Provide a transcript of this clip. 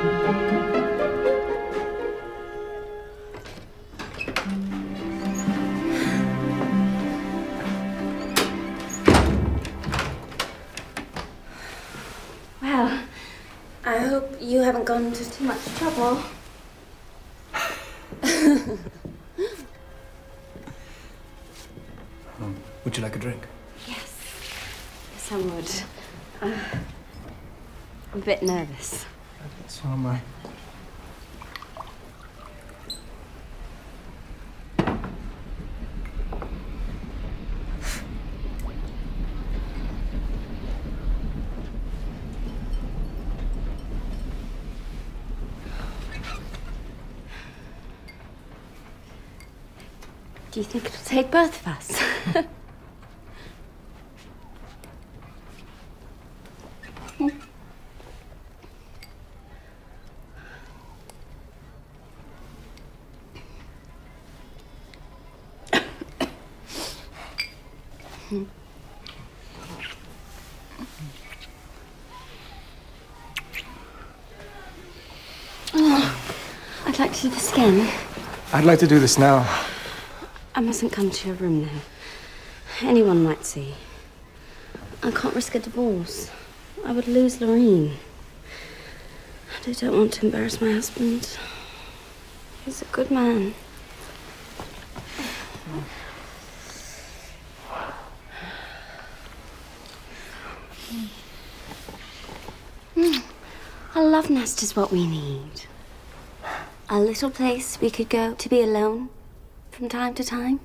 Well, I hope you haven't gone into too much trouble. Um, would you like a drink? Yes. Yes, I would. Uh, I'm a bit nervous. So am I. Do you think it'll take both of us? Oh, I'd like to do this again. I'd like to do this now. I mustn't come to your room now. Anyone might see. I can't risk a divorce. I would lose Laurine. And I don't want to embarrass my husband. He's a good man. Mm. A love nest is what we need. A little place we could go to be alone from time to time.